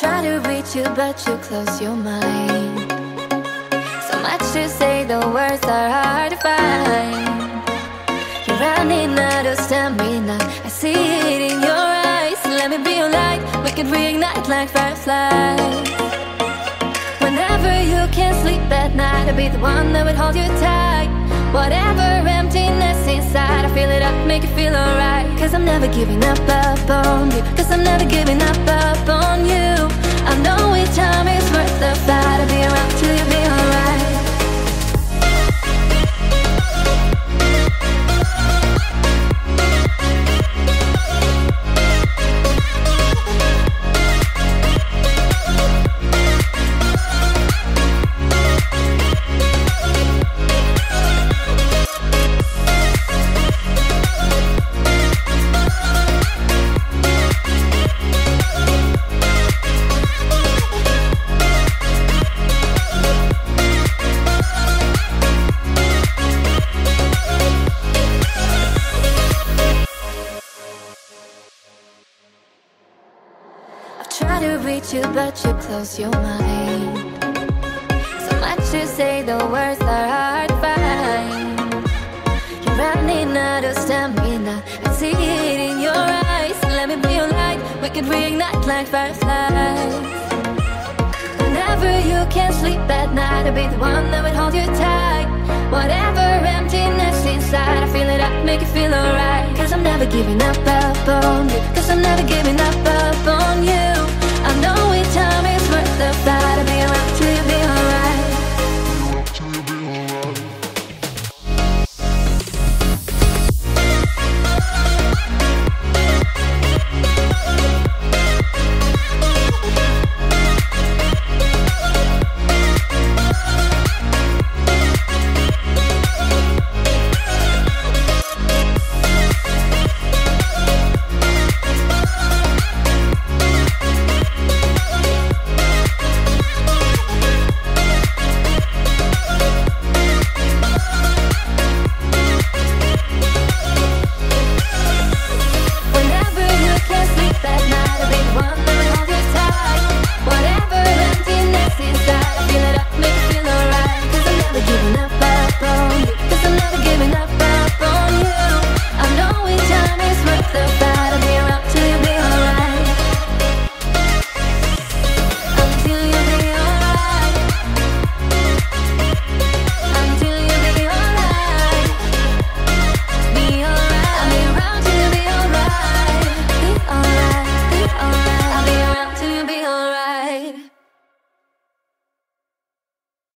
try to reach you, but you close your mind. So much to say, the words are hard to find. You're running out of stamina. I see it in your eyes. Let me be your light. We can reignite like fireflies. Whenever you can't sleep at night, I'll be the one that would hold you tight. Whatever emptiness inside, I fill it up, make it feel alright. Cause I'm never giving up, up on you. Cause I'm never giving up, up on you. To reach you, but you close your mind. So much to say, the words are hard to find. You're running out of stamina. I see it in your eyes. Let me be your light. We can reignite like fireflies. Whenever you can't sleep at night, I'll be the one that would hold you tight. Whatever emptiness inside, I feel it up, make it feel alright. Cause I'm never giving up, up on you. Cause I'm never giving up, up on